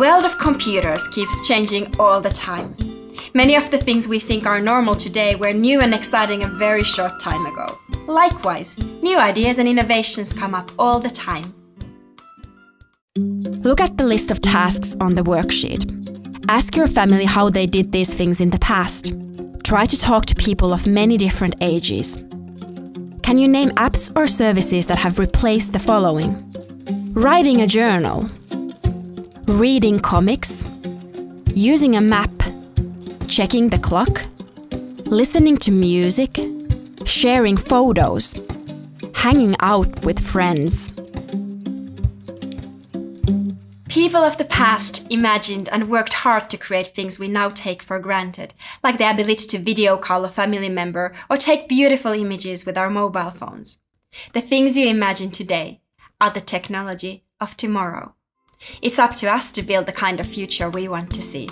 World of computers keeps changing all the time. Many of the things we think are normal today were new and exciting a very short time ago. Likewise, new ideas and innovations come up all the time. Look at the list of tasks on the worksheet. Ask your family how they did these things in the past. Try to talk to people of many different ages. Can you name apps or services that have replaced the following? Writing a journal, reading comics, using a map, checking the clock, listening to music, sharing photos, hanging out with friends. People of the past imagined and worked hard to create things we now take for granted, like the ability to video call a family member or take beautiful images with our mobile phones. The things you imagine today are the technology of tomorrow. It's up to us to build the kind of future we want to see.